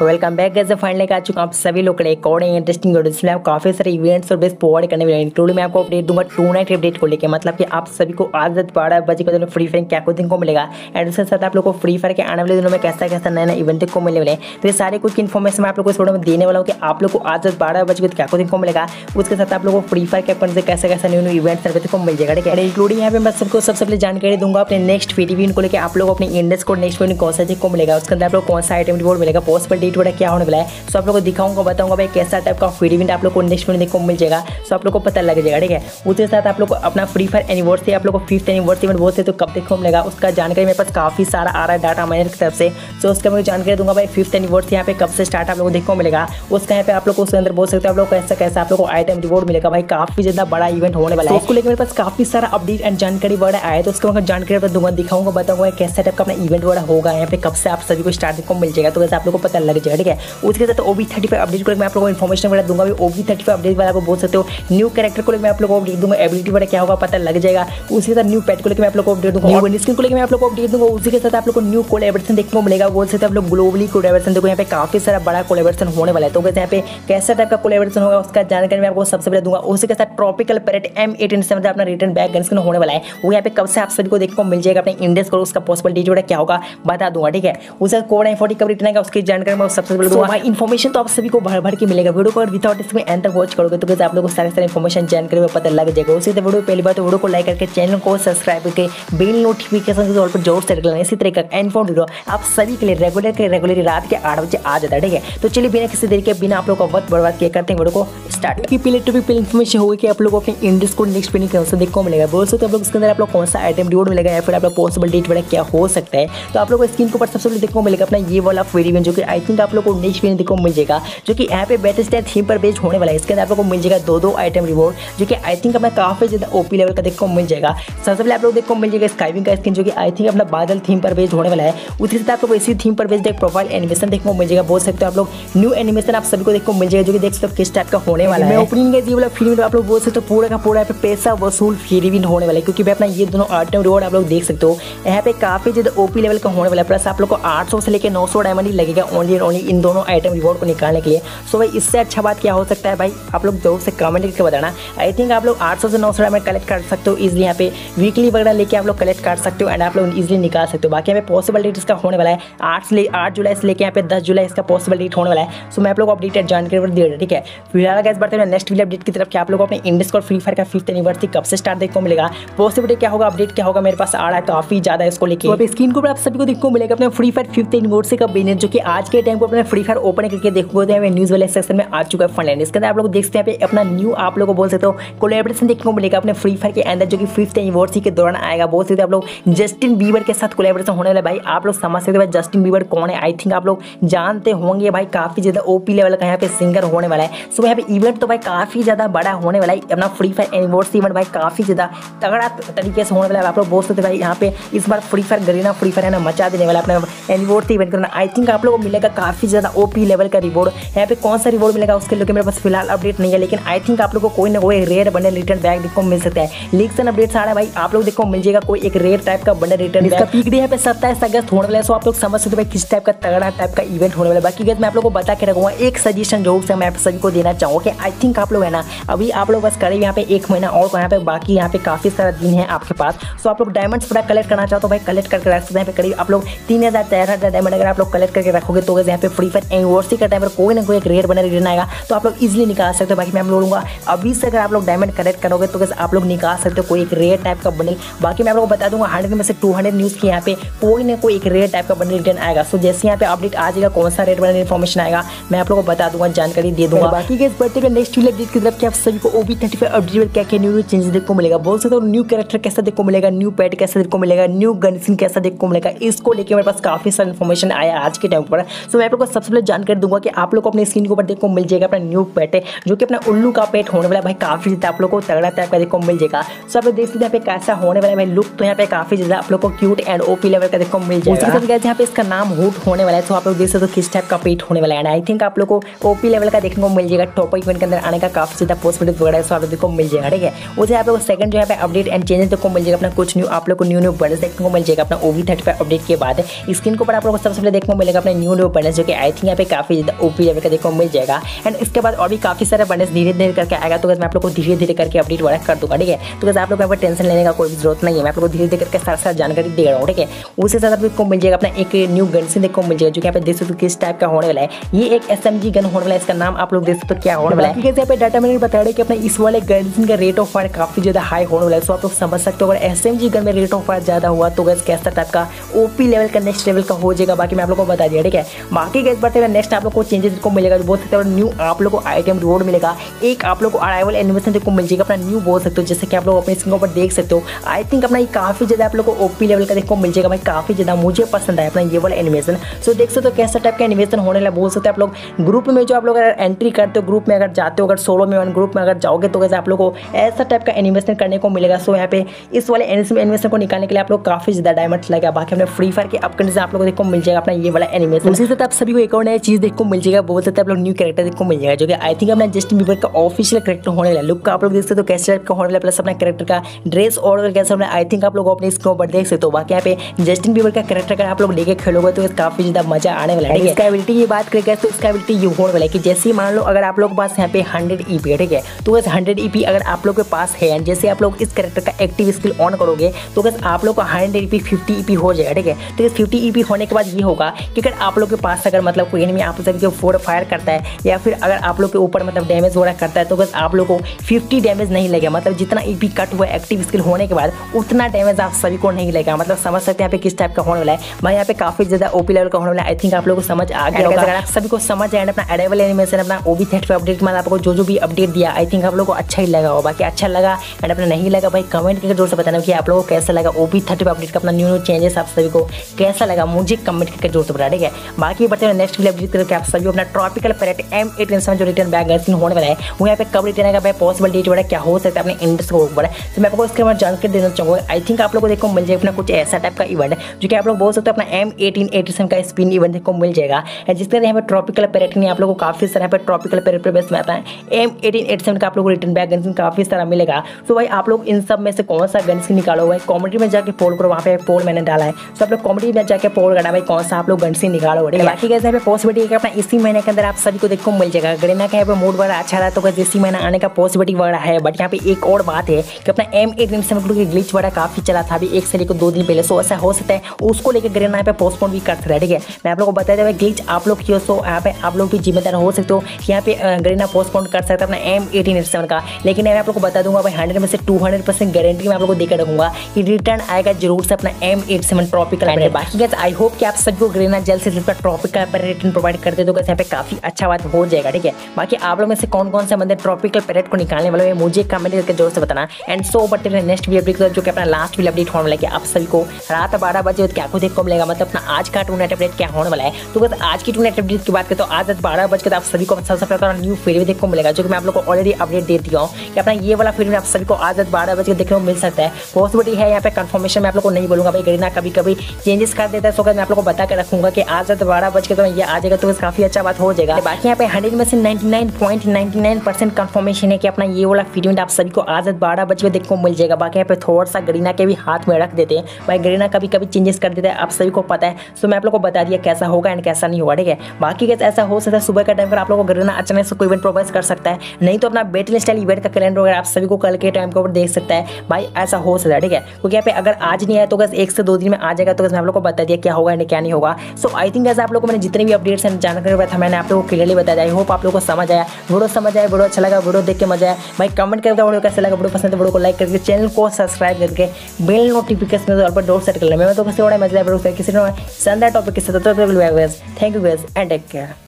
Welcome back guys finally आ चुका आप सभी लोग एक और इंटरेस्टिंग वीडियो जिसमें आप काफ़ी सारे इवेंट्स और बेस्ट प्रोवाइड करने वाले इंक्लूड मैं आपको अपडेट दूँगा टू नाइट अपडेट को लेकर मतलब कि आप सभी को आज रात बारह बजे के दिन फ्री फायर क्या कुछ दिन को मिलेगा। एंड उसके साथ आप लोग को फ्री फायर के आने वाले दिनों में कैसा कैसा नया नया इवेंट को मिलने वाले तो ये सारे कुछ इन्फॉर्मेशन मैं आप लोग को इस वीडियो में देने वाला हूँ कि आप लोग को आज रात बारह बजे क्या कुछ दिन को मिलेगा। उसके साथ आप लोग को फ्री फायर के अपन से कैसा कैसा न्यू न्यू इवेंट को मिल जाएगा। ठीक है? इंक्लूडिंग यहाँ पे मैं सबको सबसे पहले जानकारी दूँगा अपने नेक्स्ट वीडियो को लेकर आप लोग अपने इंडेक्स को नेक्स्ट वीडियो कौन सा चीज़ को मिलेगा। उसके अंदर आप लोग कौन सा आइटम रिवॉर्ड मिलेगा। पॉसिबल डेट वगैरह क्या होने वाला है है सो आप लोग को दिखाऊँगा बताऊँगा भाई कैसा टाइप का फ्री इवेंट आप लोग को नेक्स्ट में देखने को मिल जाएगा सो आप लोग को पता लग जाएगा ठीक है उसके साथ आप लोग को अपना फ्री फायर एनिवर्सरी आप लोग को फिफ्थ एनिवर्सरी इवेंट बोलते तो कब देखने को मिलेगा उसका जानकारी मेरे पास काफ़ी सारा आ रहा है डाटा माइनर की तरफ़ से सो उसका मैं जानकारी दूँगा भाई फिफ्थ एनिवर्सरी यहाँ पे कब से स्टार्ट आप लोग को देखने को मिलेगा उसका यहाँ पे आप लोग उसके अंदर बोल सकते हो आप लोग कैसा कैसा आप लोग को आइटम रिवॉर्ड मिलेगा भाई काफ़ी ज़्यादा बड़ा इवेंट होने वाला है उसको लेकर मेरे पास काफ़ी सारा अपडेट एंड जानकारी बड़ा आया तो उसका मैं जानकारी दूँगा दिखाऊँगा बताऊँगा कैसा टाइप का अपना इवेंट बड़ा होगा यहाँ पे कब से आप सभी को स्टार्ट को मिल जाएगा तो वैसे आप लोग को पता लग जाएगा ठीक है? उसके साथ ओबी थर्टी फाइव अपडेट को मैं आप लोगों को इन्फॉर्मेशन वगैरह दूँगा। ओबी थर्टी फाइव अपडेट वाला को बोल सकते हो न्यू कैरेक्टर को लेकर मैं आप लोगों को अपडेट दूँगा। एबिलिटी वगैरह क्या होगा पता लग जाएगा। उसी के साथ न्यू पेट को लेकर मैं आप लोग को अपडेट दूँगा। न्यू स्किन को लेकर मैं आप लोग को अपडेट दूँगा। उसी के साथ आप लोग को न्यू कोलेबरेशन देखने को मिलेगा। बोल सकते हैं आप लोग ग्लोबली कोलेबरेशन देखो यहाँ पे काफ़ी सारा बड़ा कोलेबरेशन होने वाला है। तो यहाँ पे कैसा टाइप का कोलेबरेशन होगा उसका जानकारी मैं आपको सबसे पहले दूँगा। उसी के साथ ट्रॉपिकल पेरेट एम एटीन से अपना रिटर्न बैक गन स्किन होने वाला है वो यहाँ पे कब से आप सभी को देखने को मिल जाएगा अपने इंडेक्स को उसका पॉसिबल डेट वगैरह क्या होगा बता दूँगा ठीक है? उसका कोड आई फोर्टी कब रिटर्न आएगा उसकी जानकारी मैं सबसे पहले दूँगा इन्फॉर्मेशन तो आप सभी को भर भर के मिलेगा। वीडियो को विदाउट इसमें एंड तक वॉच करोगे तो आप लोगों को सारे सारे इन्फॉर्मेशन जानकारी में पता लग जाएगा। उसी वीडियो पहली बार तो वीडियो को लाइक करके चैनल को सब्सक्राइब करके बेल नोटिफिकेशन के पर ज़ोर से रखना इसी तरह का इन्फॉर्म वीडियो आप सभी के लिए रेगुलर के रेगुलर रात के आठ बजे आ जाता है ठीक है? तो चलिए बिना किसी देरी के बिना आप लोग का वक्त बर्बाद किया करते हैं वीडियो को स्टार्ट की पहले टॉपिक पहले इन्फॉर्मेशन होगी कि आप लोग अपने इंडेक्स को नेक्स्ट पेनिंग कौन सा देखने को मिलेगा। बोल सकते आप लोग इसके अंदर आप लोग कौन सा आइटम रिवॉर्ड मिलेगा या फिर आप लोग पॉसिबल डेट वगैरह क्या हो सकता है। तो आप लोग को स्क्रीन के ऊपर सबसे पहले देखने को मिलेगा अपना ये वाला वेरिएंट जो कि आई थिंक आप लोग को नेक्स्ट देखने को मिल जाएगा जो कि यहाँ पे बेस्ट थीम पर बेस्ड होने वाला है। इसके अंदर आप लोग को मिल जाएगा दो दो आइटम रिवॉर्ड जो कि आई थिंक अपना काफ़ी ज़्यादा ओपी लेवल का देखने को मिल जाएगा सबसे पहले आप लोग देखने को मिल जाएगा स्काइविंग का स्किन जो कि आई थिंक अपना बादल थीम पर बेस्ड होने वाला है। उसी से आप लोग इसी थीम पर बेस्ड एक प्रोफ़ाइल एनिमेशन देखने को मिल जाएगा बोल सकते हो आप लोग। न्यू एनिमेशन आप सभी को देखने को मिल जाएगा जो कि देख सकते हो किस टाइप का होने वाला है। ओपनिंग के वाला फ़िल्म आप लोग बोल सकते हो पूरा का पूरा पे पैसा वसूल फ्री भी होने वाला है क्योंकि अपना ये दोनों आइटम रिवॉर्ड आप लोग देख सकते हो। यहाँ पे काफ़ी ज़्यादा ओपी लेवल का होने वाला है प्लस आप लोग को आठ से लेकर नौ सौ डायमंड लगेगा ओनली ओनली इन दोनों आइटम रिवॉर्ड को निकालने के लिए। सो भाई, इससे अच्छा बात क्या हो सकता है भाई? आप लोग ज़रूर से कमेंट करके बताना। आई थिंक आप लोग आठ से नौ सौ डायमंड कलेक्ट कर सकते हो इजिली यहाँ पे। वीकली वगैरह लेके आप लोग कलेक्ट कर सकते हो एंड आप लोग इजिली निकाल सकते हो। बाकी यहाँ पे पॉसिबल डेट इसका होने वाला है। आठ से आठ जुलाई से लेकर यहाँ पे दस जुलाई इसका पॉसिबल डेट होने वाला है। सो मैं आप लोग अपडेटेड जानकारी दे रहा ठीक है? फ़िलहाल गैस बढ़ते हैं नेक्स्ट वीडियो अपडेट की तरफ़ क्या आप लोग अपने इंडेक्स और फ्री फायर का फिफ्थ एनिवर्सरी कब से स्टार्ट देखने को मिलेगा। पॉसिबिलिटी क्या होगा? अपडेट क्या होगा? मेरे पास आ रहा है काफ़ी ज़्यादा इसको लेकर तो स्क्रीन को आप सभी को देखने को मिलेगा अपने फ्री फायर फिफ्थ एनिवर्सरी का बिज़नेस जो कि आज के टाइम को अपने फ्री फायर ओपन करके देखोगे न्यूज़ वाले सेक्शन में आ चुका है फंड इसके अंदर आप लोग देखते हैं अपना न्यू आप लोग बोल सकते हो कोलेब्रेशन देखने को मिलेगा अपने फ्री फायर के अंदर, जो कि फिफ्थ एनिवर्सरी के दौरान आएगा। बोल सकते आप लोग जस्टिन बीबर के साथ कोलेब्रेशन होने वाला भाई, आप लोग समझ सकते जस्टिन बीबर कौन है? आई थिंक आप लोग जानते होंगे भाई, काफ़ी ज़्यादा ओपी लेवल का यहाँ पे सिंगर होने वाला है। सो यहाँ पे इवेंट तो भाई काफ़ी ज़्यादा बड़ा होने वाला है। अपना फ्री फायर एनिवर्सरी इवेंट भाई काफ़ी ज़्यादा तगड़ा तरीके से होने वाला है। आप लोग बोल सकते भाई, यहाँ पे इस बार Free Fire Garena Free Fire है ना, मचा देने वाला अपना एनिवर्सरी इवेंट करना आई थिंक आप लोगों को मिलेगा काफ़ी ज़्यादा ओपी लेवल का रिवॉर्ड यहाँ पे कौन सा रिवॉर्ड मिलेगा उसके लिए मेरे पास फ़िलहाल अपडेट नहीं है, लेकिन आई थिंक आप लोग को कोई ना कोई रेयर बने रिटर्न बैग देखो मिल सकता है। लीक्स एंड अपडेट्स आ रहा है भाई, आप लोग देखो, मिल जाएगा कोई एक रेयर टाइप का बंडल रिटर्न इसका पीक डे यहाँ पे सत्ताईस अगस्त होने वाला है सो आप लोग समझ सकते हो भाई किस टाइप का तगड़ा टाइप का इवेंट होने वाला है। बाकी मैं आप लोग को बता के रखूँगा, एक सजेशन जो से मैं सभी को देना चाहूँगा कि आई थिंक आप लोग है ना, अभी आप लोग बस करीब यहाँ पे एक महीना और यहाँ पे बाकी यहाँ पे काफ़ी सारा दिन है आपके पास। सो आप लोग डायमंड्स पूरा कलेक्ट करना चाहते हो भाई कलेक्ट करके रख सकते हैं। करीब आप लोग तीन हज़ार, चार हज़ार डायमंड अगर आप लोग कलेक्ट करके रखोगे तो यहाँ पे फ्री फायर एनिवर्सरी का टाइम पर कोई ना कोई एक रेयर बना रिटर्न आएगा तो आप लोग इजिली निकाल सकते हो, बाकी मैं बोलूँगा अभी से अगर आप लोग डायमंड कलेक्ट करोगे तो आप लोग निकाल सकते हो, कोई एक रेयर टाइप का बंडल बाकी मैं आप लोग बता दूँगा हंड्रेड में से टू हंड्रेड न्यूज़ की यहाँ पे कोई ना कोई एक रेयर टाइप का बंडल रिटर्न आएगा। सो जैसे यहाँ पे अपडेट आ जाएगा कौन सा रेट बंडल इन्फॉर्मेशन आएगा, मैं आप लोग को बता दूँगा, जानकारी दे दूँगा। बाकी के बढ़ते हुए नेक्स्ट वीडियो अपडेट की तरफ़ क्या सभी को ओबी थर्टी फाइव अपडेट क्या क्या न्यू चेंज देखने को मिलेगा, बोल सकते हो न्यू कैरेक्टर कैसा देखने को मिलेगा न्यू पैड कैसा देखने को मिलेगा न्यू गन स्किन कैसा देखने को मिलेगा, इसको लेकर मेरे पास काफ़ी सारा इन्फॉर्मेशन आया आज के टाइम पर। सो मैं आप लोग को सबसे पहले जानकारी दूँगा कि आप लोग को अपने स्क्रीन के ऊपर देखने को मिल जाएगा अपना न्यू पेट है जो कि अपना उल्लू का पेट होने वाला है। भाई काफ़ी ज़्यादा आप लोग को तगड़ा टाइप का देखने को मिल जाएगा। सो आप देख सकते हैं यहाँ पे कैसा होने वाला है। भाई लुक तो यहाँ पे काफ़ी ज़्यादा आप लोग को क्यूट एंड ओपी लेवल का देखने को मिल जाएगा। उसके साथ यहाँ पे इसका नाम हुट होने वाला है। तो आप लोग देख सकते हो किस टाइप का पेट होने वाला है। एंड आई थिंक आप लोग को ओपी लेवल का देखने को मिल जाएगा। टॉप इवेंट के अंदर आने का काफ़ी ज़्यादा पॉसिबिलिटी वगैरह है। सो आप लोग को मिल जाएगा ठीक है? उसे आप लोग सेकंड जो है अपडेट एंड चेंजेस देखने को मिल जाएगा। अपना कुछ न्यू आप लोग को न्यू न्यू बर्ड्स देखने को मिल जाएगा। अपना ओवी थर्टी अपडेट के बाद। स्क्रीन के ऊपर आप लोग को सबसे पहले देखने को मिलेगा अपने न्यू न्यू बर्ड बैलेंस जो कि आई थिंक यहाँ पे काफ़ी ज़्यादा ओपी लेवल का देखो मिल जाएगा। एंड इसके बाद और भी काफ़ी सारे बैलेंस धीरे धीरे करके आएगा तो मैं आप लोग को धीरे धीरे करके अपडेट वाला कर दूँगा, ठीक है? तो आप लोग यहाँ पर टेंशन लेने का कोई ज़रूरत नहीं है, मैं आप लोग धीरे धीरे करके सारा सारा जानकारी दे रहा हूँ, ठीक है? उसके साथ आपको मिल जाएगा, अपना एक न्यू गन से देखो मिल जाएगा, जो कि यहाँ पे देख सकते किस टाइप का होने वाला है। ये एक एस गन होने वाला है, इसका नाम आप लोग देख सकते क्या होने वाला है। यहाँ पे डाटा मैंने बता रहे कि अपना इस वाले गन का रेट ऑफ़ फायर काफ़ी ज़्यादा हाई होने वाला है सो आप लोग समझ सकते हो, अगर एस गन में रेट ऑफ़ फायर ज़्यादा हुआ तो गैस कैसा टाइप का ओपी लेवल का नेक्स्ट लेवल का हो जाएगा, बाकी मैं आप लोग को बता दिया, ठीक है? बाकी गैस बढ़ते हुए नेक्स्ट आप लोग को चेंजेस को मिलेगा बोल सकते हो न्यू आप लोग को आइटम रोड मिलेगा। एक आप लोग को अराइवल एनिमेशन देखो मिल जाएगा अपना न्यू बोल सकते हो, जैसे कि आप लोग अपने स्क्रीन के ऊपर देख सकते हो। आई थिंक अपना ये काफ़ी ज़्यादा आप लोग को ओपी लेवल का देखो मिल जाएगा भाई, काफ़ी ज़्यादा मुझे पसंद आया अपना ये वाला एनिमेशन सो देख सकते हो कैसा टाइप का एनिमेशन होने लगा, बोल सकते हैं आप लोग। ग्रुप में जो आप लोग एंट्री करते हो ग्रुप में अगर जाते हो, अगर सोलो में ग्रुप में अगर जाओगे तो कैसे आप लोग को ऐसा टाइप का एनिमेशन करने को मिलेगा। सो यहाँ पे इस वाले एनिमेशन को निकालने के लिए आप लोग काफ़ी ज़्यादा डायमंड लगेगा बाकी हमने फ्री फायर के अपकंड आप लोग देखो मिल जाएगा अपना ये वाला एनिमेशन उसी से आप सभी को एक और नया चीज़ देखो मिल जाएगा। बोल सकते हैं आप लोग न्यू कैरेक्टर देखो मिल जाएगा जो कि आई थिंक अपना जस्टिन बीबर का ऑफिशियल कैरेक्टर होने वाला लुक का आप लोग देख सकते हो कैसे टाइप का होने वाला प्लस अपना कैरेक्टर का ड्रेस और कैसे होने आई थिंक आप लोग अपने स्क्रीन पर देख सकते हो। बाकी यहाँ पे जस्टिन बीबर का कैरेक्टर अगर आप लोग लेके खेलोगे तो काफ़ी ज़्यादा मज़ा आने वाला है इसका एबिलिटी की बात करेंगे तो इसका एबिलिटी ये होने वाला है कि जैसे मान लो अगर आप लोग के पास यहाँ पे हंड्रेड ई पी है ठीक है? तो बस हंड्रेड ई पी अगर आप लोग के पास है एंड जैसे आप लोग इस कैरेक्टर का एक्टिव स्किल ऑन करोगे तो बस आप लोग का hundred E P fifty E हो जाएगा ठीक है? तो फिफ्टी ई पी होने के बाद ये होगा कि अगर आप लोग के पास अगर मतलब कोई एनिमी आप सभी को फोर फायर करता है या फिर अगर आप लोग के ऊपर मतलब डैमेज वगैरह करता है तो बस आप लोग को फिफ्टी डैमेज नहीं लगेगा। मतलब जितना ई पी कट हुआ एक्टिव स्किल होने के बाद उतना डैमेज आप सभी को नहीं लगेगा। मतलब समझ सकते हैं यहाँ पे किस टाइप का होने वाला है। मैं यहाँ पे काफ़ी ज़्यादा ओपी लेवल का होने वाला है। आई थिंक आप लोग को समझ आ गया होगा। अगर आप सभी को समझ आए अपना अरेबल एनिमेशन अपना ओबी थेट पे अपडेट मतलब आपको जो जो भी अपडेट दिया आई थिंक आप लोग को अच्छा ही लगा हो बाकी अच्छा लगा एंड अपना नहीं लगा भाई कमेंट करके ज़ोर से बताना कि आप लोगों को कैसा लगा ओबी थर्टी पे अपडेट का अपना न्यू न्यू चेंजेस आप सभी को कैसा लगा मुझे कमेंट करके ज़ोर से बता ठीक है? बाकी बताए नेक्स्ट वीडियो अपडेट करके आप सभी अपना ट्रॉपिकल पैरेट एम एट जो रिटर्न बैग होने वाला है, वो यहाँ पे कब रिटर्न आएगा पॉसिबल डेट बड़ा क्या हो सकता है अपने इंडस्ट को बड़ा तो मैं आपको इसके बारे में जानकारी देना चाहूँगा। आई थिंक आप लोग को देखो मिल जाए अपना कुछ ऐसा टाइप का इवेंट जो कि आप लोग बोल सकते हो अपना एम एटीन एटी का स्पिन इवेंट देखो मिल जाएगा। जिसके यहाँ पे ट्रॉपिकल पैरेट नहीं आप लोग को काफ़ी सारा यहाँ पे ट्रॉपिकल पैरेट पर बेस्ट में है एम एटीन एटी का आप लोग रिटर्न बैग गन काफ़ी सारा मिलेगा। तो भाई आप लोग इन सब में से कौन सा गन निकालो भाई? कॉमेडी में जाकर पोल करो, वहाँ पे पोल मैंने डाला है। तो आप लोग कॉमेडी में जाकर पोल करना भाई, कौन सा आप लोग गन निकालो बाकी कैसे यहाँ पे पॉसिबिलिटी है अपना इसी महीने के अंदर आप सभी को देखो मिल जाएगा। गरीना का यहाँ पे मूड बड़ा अच्छा रहा तो इसी महीना आने का पॉसिबिलिटी बड़ा है। बट यहाँ पे एक और बात है कि अपना एम एटीन सेवन की ग्लिच बड़ा काफ़ी चला था। अभी एक से लेकर दो दिन पहले सो ऐसा हो सकता है। उसको लेकर गरीना यहाँ पे पोस्टपोन भी कर सकता है ठीक है? मैं आप लोग को बता दें ग्लिच आप लोग की सो यहाँ पे आप लोग भी जिम्मेदार हो सकते हो यहाँ पे गरीना पोस्टपोन कर सकता है अपना एम एटीन सेवन का। लेकिन मैं आप लोग को बता दूँगा भाई हंड्रेड में से टू हंड्रेड परसेंट गारंटी मैं आप लोग को देकर रखूँगा कि रिटर्न आएगा ज़रूर से अपना एम एट सेवन ट्रॉपिकल बाकी आई होप कि आप सभी को गरीना जल्द से जल्द ट्रॉपिकल पर रिटर्न प्रोवाइड करते तो यहाँ पे काफ़ी अच्छा बात हो जाएगा, ठीक है? बाकी आप लोग में से कौन कौन से बंदे ट्रॉपिकल पैरेट को निकालने वाले मुझे कमेंट करके ज़ोर से बताना। And so but next video update जो कि अपना लास्ट वीडियो अपडेट होने वाला है आप सभी को रात बारह बजे क्या को देखने को मिलेगा मतलब अपना आज का टूर्नामेंट अपडेट क्या होने वाला है। तो बस आज की टूर्नामेंट अपडेट की बात करें तो आज बारह बज आप सभी को सबसे पहले न्यू फ़िल्म देखने को मिलेगा, जो कि मैं आप लोग को ऑलरेडी अपडेट दे दिया हूँ कि अपना ये वाला फ़िल्म आप सभी को आज बारह बजे देखने को मिल सकता है। पॉसिबिलिटी है यहाँ पे कंफर्मेशन मैं आप लोग को नहीं बोलूँगा, भाई गरीना कभी कभी चेंजेस कर देता है सो मैं आप लोग को बता कर रखूँगा कि आज बारह बज के तो ये आ जाएगा तो काफ़ी अच्छा बात हो जाएगा। बाकी यहाँ पे हंड्रेड में से नाइन्टी नाइन है कि अपना ये वाला फ़िल्म आप सभी को आज बारह बजे देखने को मिल जाएगा। बाकी यहाँ पे थोड़ा सा गरीना के भी हाथ में रख देते हैं। भाई गरीना कभी कभी चेंजेस कर देते हैं, आप सभी को पता है। सो मैं आप लोग को बता दिया कैसा होगा एंड कैसा नहीं होगा ठीक है? बाकी कैसे ऐसा हो सकता है सुबह का टाइम पर आप लोग को गरीना अचानक से कोई इवेंट प्रोवाइड कर सकता है। नहीं तो अपना बेटल स्टाइल इवेंट का कैलेंडर वगैरह आप सभी को कल के टाइम के ऊपर देख सकता है। भाई ऐसा हो सकता है, ठीक है? क्योंकि यहाँ पे अगर आज नहीं आया तो बस एक से दो दिन में आ जाएगा तो बस मैं आप लोग को बता दिया क्या होगा एंड क्या नहीं होगा। सो आई थिंक ऐसा आप लोग को मैंने जितने भी अपडेट्स हैं जानकारी बताया था मैंने आप लोगों को क्लियरली बताया आई होप आप लोग को समझ आया वीडियो समझ आया वीडियो अच्छा लगा वीडियो देख के मज़ा आया भाई कमेंट करके वीडियो कैसे लगा वीडियो पसंद है वीडियो को लाइक करके चैनल को सब्सक्राइब करके बेल नोटिफिकेशन पर डोर सेट कर ले मैं तो किसी बड़ा मज़ा आया किसी शानदार टॉपिक के साथ thank you guys and take care